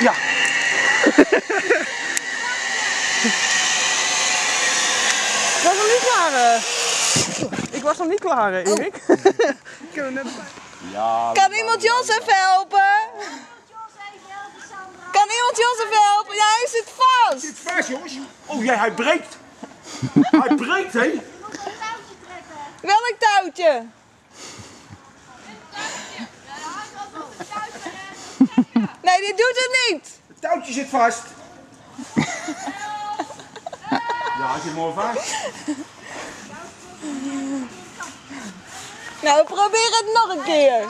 Ja. Ik was nog niet klaar. eh. Ik was nog niet klaar, eh, Erik. Ik heb hem net. Ja, Kan iemand Jos even helpen? Kan iemand Jos even helpen? Ja, hij zit vast. zit vast, jongens. Oh jee, hij breekt. hij breekt, hé. Welk touwtje? Die doet het niet. Het touwtje zit vast. Ja, hij zit mooi vast. Nou, probeer het nog een keer.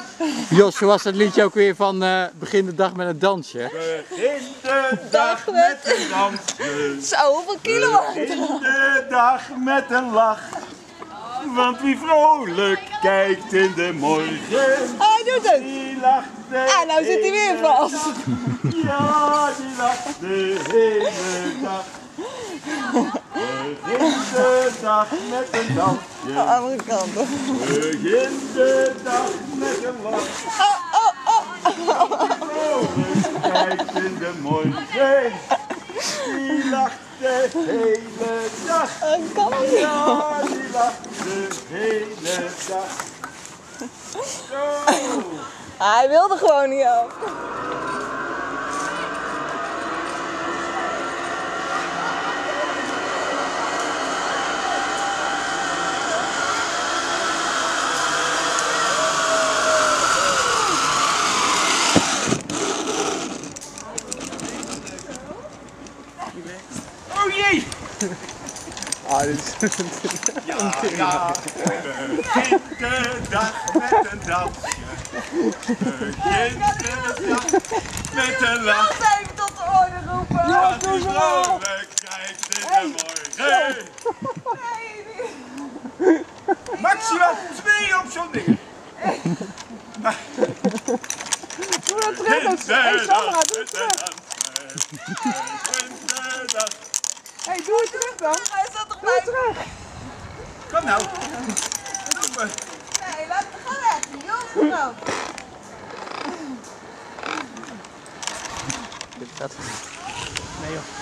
Jos, hoe was dat liedje ook weer van eh, begin de dag met een dansje? Begin de dag met een dansje. Zo, hoeveel kilo Begin de dag met een lach. Want wie vrolijk kijkt in de morgen, Hij doet het. de Ah, nou zit hij weer vast. Ja, die lacht de hele dag. Begin de dag met een dansje. Andere kant. Begin de dag met een lach. Oh, oh, oh. Vrolijk kijkt in de morgen, die lacht de hele dag. Ja, die lacht de hele dag. Hij wilde gewoon niet af. Oh jee! Ah, dit is... Ja, ja. De dag met een dansje. De dag met een lach. Laat even tot de orde roepen. Want die vrolijk kijkt in de morgen. Maximaal twee op zo'n ding. Doe dat terug. dat- Hé, Sandra, doe het terug. Hé, hey, doe het terug dan. Hij zat Doe erbij. het terug. Kom nou. Doe. Nee, laat het gaan weg. Jos, nou. Dat... Nee joh.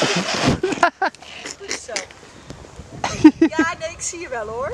Zo. Ja, nee, ik zie je wel hoor.